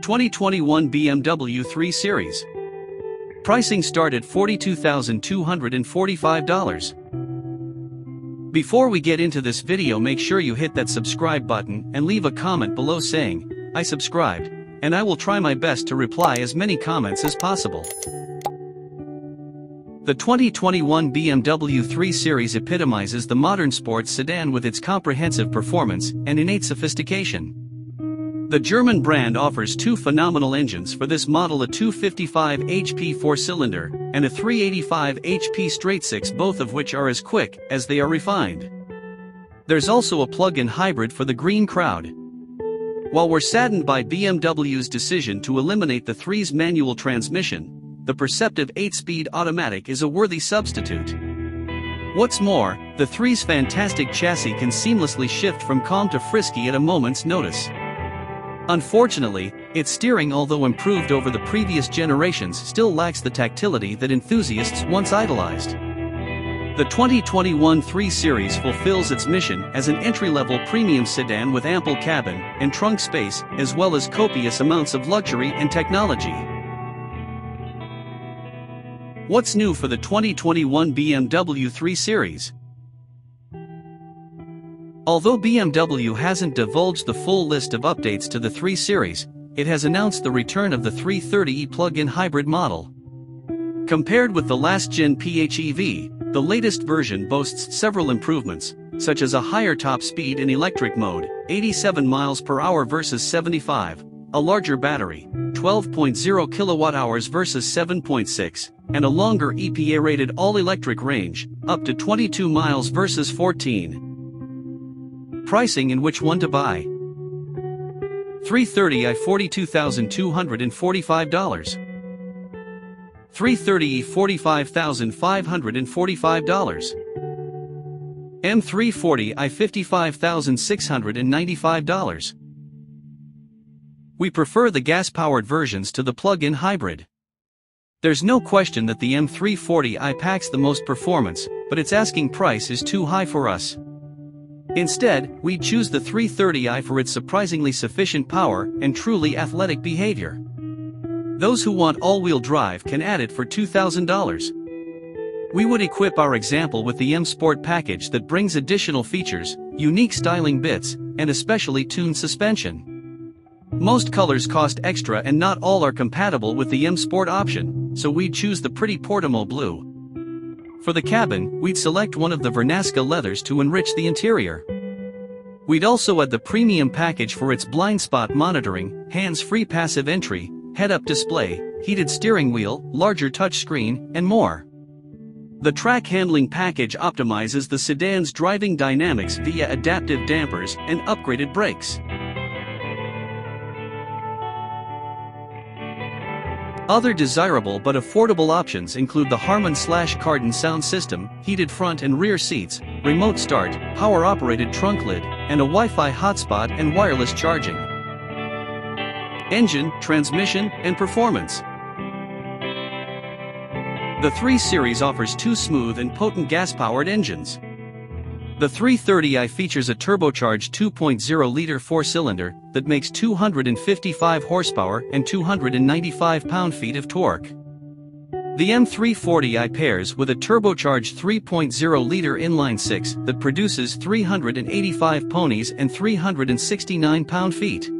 2021 BMW 3 Series. Pricing start at $42,245. Before we get into this video make sure you hit that subscribe button and leave a comment below saying, I subscribed, and I will try my best to reply as many comments as possible. The 2021 BMW 3 Series epitomizes the modern sports sedan with its comprehensive performance and innate sophistication. The German brand offers two phenomenal engines for this model a 255 HP four-cylinder and a 385 HP straight-six both of which are as quick as they are refined. There's also a plug-in hybrid for the green crowd. While we're saddened by BMW's decision to eliminate the 3's manual transmission, the Perceptive 8-speed automatic is a worthy substitute. What's more, the 3's fantastic chassis can seamlessly shift from calm to frisky at a moment's notice. Unfortunately, its steering although improved over the previous generations still lacks the tactility that enthusiasts once idolized. The 2021 3 Series fulfills its mission as an entry-level premium sedan with ample cabin and trunk space as well as copious amounts of luxury and technology. What's new for the 2021 BMW 3 Series? Although BMW hasn't divulged the full list of updates to the 3 Series, it has announced the return of the 330e plug-in hybrid model. Compared with the last-gen PHEV, the latest version boasts several improvements, such as a higher top speed in electric mode, 87 miles per hour versus 75, a larger battery, 12.0 kWh versus 7.6, and a longer EPA-rated all-electric range, up to 22 miles versus 14. Pricing and which one to buy. 330i $42,245. 330e $45,545. M340i $55,695. We prefer the gas-powered versions to the plug-in hybrid. There's no question that the M340i packs the most performance, but its asking price is too high for us. Instead, we choose the 330i for its surprisingly sufficient power and truly athletic behavior. Those who want all-wheel drive can add it for $2,000. We would equip our example with the M Sport package that brings additional features, unique styling bits, and especially tuned suspension. Most colors cost extra and not all are compatible with the M Sport option, so we'd choose the pretty Portimao blue. For the cabin, we'd select one of the Vernasca leathers to enrich the interior. We'd also add the premium package for its blind spot monitoring, hands-free passive entry, head-up display, heated steering wheel, larger touchscreen, and more. The track handling package optimizes the sedan's driving dynamics via adaptive dampers and upgraded brakes. Other desirable but affordable options include the Harman slash Kardon sound system, heated front and rear seats, remote start, power-operated trunk lid, and a Wi-Fi hotspot and wireless charging. Engine, transmission, and performance. The 3 Series offers two smooth and potent gas-powered engines. The 330i features a turbocharged 2.0-liter four-cylinder that makes 255 horsepower and 295 pound-feet of torque. The M340i pairs with a turbocharged 3.0-liter inline-six that produces 385 ponies and 369 pound-feet.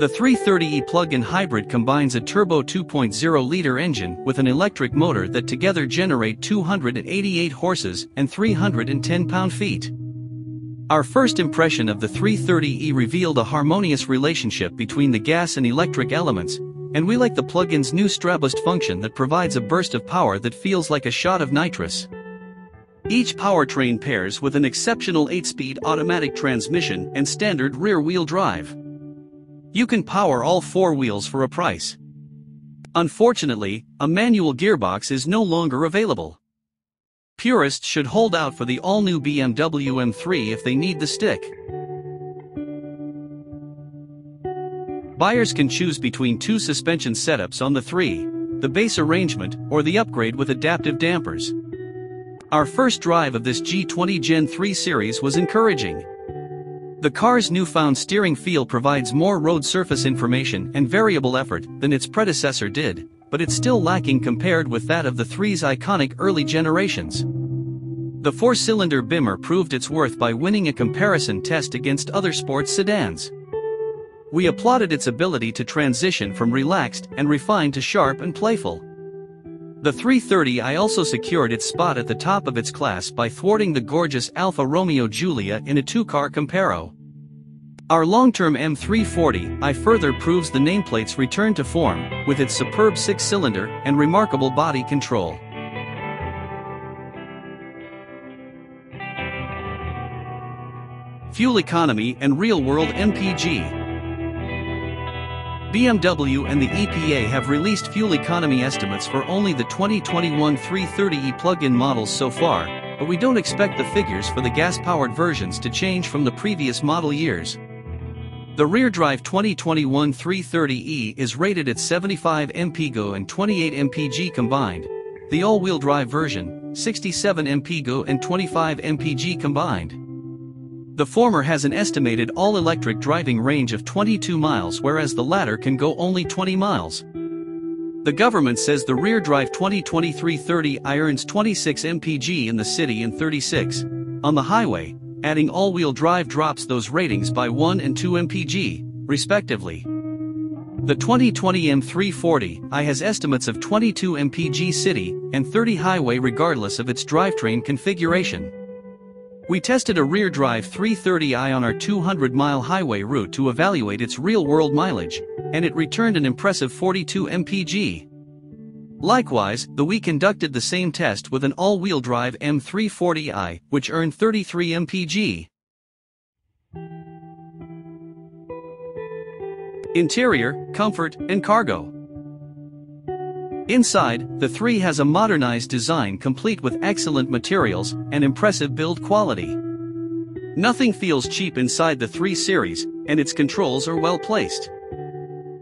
The 330e plug-in hybrid combines a turbo 2.0-liter engine with an electric motor that together generate 288 horses and 310 pound-feet. Our first impression of the 330e revealed a harmonious relationship between the gas and electric elements, and we like the plug-in's new XtraBoost function that provides a burst of power that feels like a shot of nitrous. Each powertrain pairs with an exceptional 8-speed automatic transmission and standard rear-wheel drive. You can power all four wheels for a price. Unfortunately, a manual gearbox is no longer available. Purists should hold out for the all-new BMW M3 if they need the stick. Buyers can choose between two suspension setups on the 3, the base arrangement, or the upgrade with adaptive dampers. Our first drive of this G20 Gen 3 series was encouraging. The car's newfound steering feel provides more road surface information and variable effort than its predecessor did, but it's still lacking compared with that of the three's iconic early generations. The four-cylinder Bimmer proved its worth by winning a comparison test against other sports sedans. We applauded its ability to transition from relaxed and refined to sharp and playful. The 330i also secured its spot at the top of its class by thwarting the gorgeous Alfa Romeo Giulia in a two-car comparo. Our long-term M340i further proves the nameplate's return to form, with its superb six-cylinder and remarkable body control. Fuel economy and real-world MPG BMW and the EPA have released fuel economy estimates for only the 2021 330e plug-in models so far, but we don't expect the figures for the gas-powered versions to change from the previous model years. The rear-drive 2021 330e is rated at 75 mpge and 28 mpg combined, the all-wheel drive version, 67 mpge and 25 mpg combined. The former has an estimated all-electric driving range of 22 miles whereas the latter can go only 20 miles. The government says the rear-drive 2023-30 earns 26 mpg in the city and 36 on the highway, adding all-wheel drive drops those ratings by 1 and 2 mpg, respectively. The 2020 M340i has estimates of 22 mpg city and 30 highway regardless of its drivetrain configuration. We tested a rear-drive 330i on our 200-mile highway route to evaluate its real-world mileage, and it returned an impressive 42 mpg. Likewise, the we conducted the same test with an all-wheel drive M340i, which earned 33 mpg. Interior, comfort, and cargo. Inside, the 3 has a modernized design complete with excellent materials and impressive build quality. Nothing feels cheap inside the 3 Series, and its controls are well placed.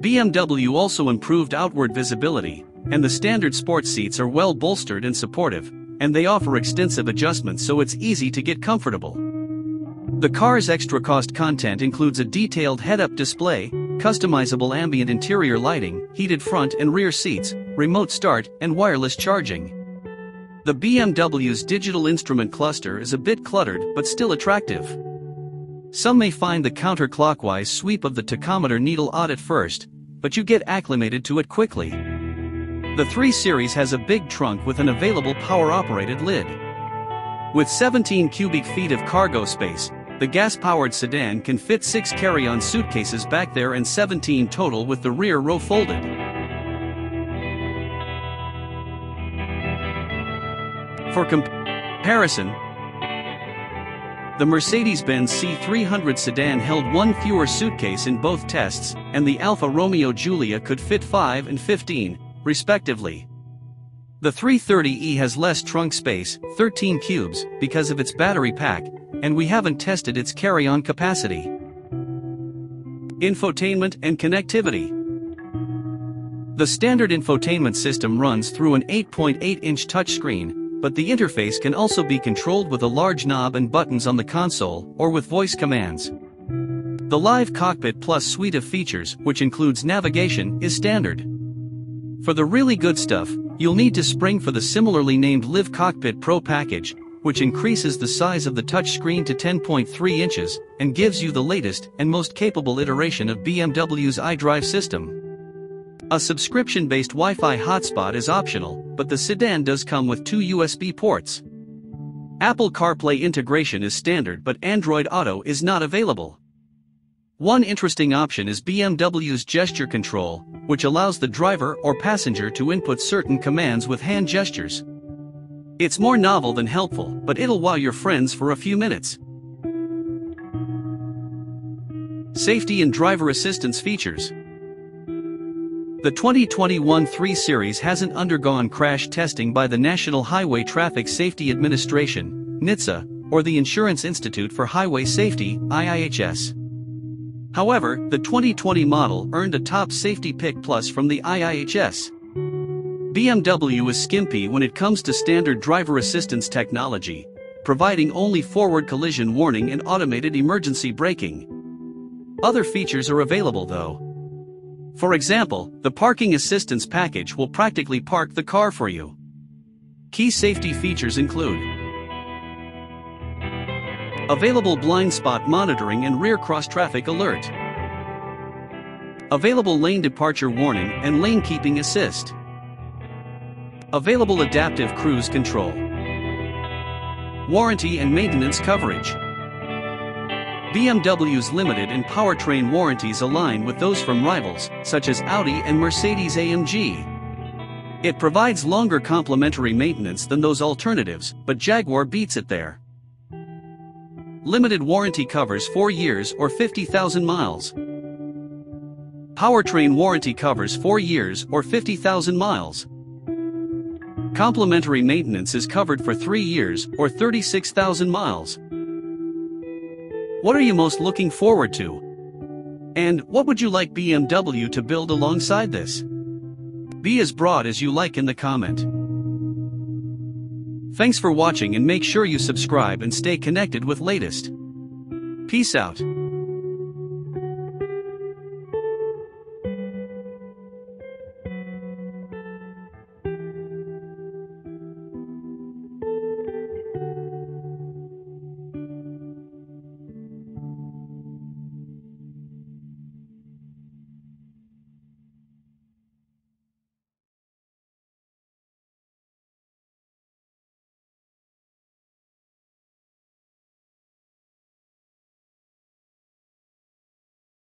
BMW also improved outward visibility, and the standard sports seats are well bolstered and supportive, and they offer extensive adjustments so it's easy to get comfortable. The car's extra cost content includes a detailed head-up display, customizable ambient interior lighting, heated front and rear seats, remote start, and wireless charging. The BMW's digital instrument cluster is a bit cluttered but still attractive. Some may find the counterclockwise sweep of the tachometer needle odd at first, but you get acclimated to it quickly. The 3 Series has a big trunk with an available power-operated lid. With 17 cubic feet of cargo space, the gas-powered sedan can fit 6 carry-on suitcases back there and 17 total with the rear row folded. For comparison, the Mercedes-Benz C300 sedan held one fewer suitcase in both tests, and the Alfa Romeo Giulia could fit 5 and 15, respectively. The 330e has less trunk space, 13 cubes, because of its battery pack, and we haven't tested its carry-on capacity. Infotainment and connectivity. The standard infotainment system runs through an 8.8-inch touchscreen, but the interface can also be controlled with a large knob and buttons on the console or with voice commands. The Live Cockpit Plus suite of features, which includes navigation, is standard. For the really good stuff, you'll need to spring for the similarly named Live Cockpit Pro package, which increases the size of the touchscreen to 10.3 inches and gives you the latest and most capable iteration of BMW's iDrive system. A subscription-based Wi-Fi hotspot is optional, but the sedan does come with two USB ports. Apple CarPlay integration is standard but Android Auto is not available. One interesting option is BMW's gesture control, which allows the driver or passenger to input certain commands with hand gestures. It's more novel than helpful, but it'll wow your friends for a few minutes. Safety and driver assistance features. The 2021 3 Series hasn't undergone crash testing by the National Highway Traffic Safety Administration, NHTSA, or the Insurance Institute for Highway Safety, IIHS. However, the 2020 model earned a top safety pick plus from the IIHS. BMW is skimpy when it comes to standard driver assistance technology, providing only forward collision warning and automated emergency braking. Other features are available though. For example, the parking assistance package will practically park the car for you. Key safety features include Available blind spot monitoring and rear cross traffic alert. Available lane departure warning and lane keeping assist. Available adaptive cruise control. Warranty and maintenance coverage. BMW's limited and powertrain warranties align with those from rivals, such as Audi and Mercedes-AMG. It provides longer complementary maintenance than those alternatives, but Jaguar beats it there. Limited warranty covers 4 years or 50,000 miles. Powertrain warranty covers 4 years or 50,000 miles. Complementary maintenance is covered for 3 years or 36,000 miles. What are you most looking forward to? And what would you like BMW to build alongside this? Be as broad as you like in the comment. Thanks for watching and make sure you subscribe and stay connected with latest. Peace out.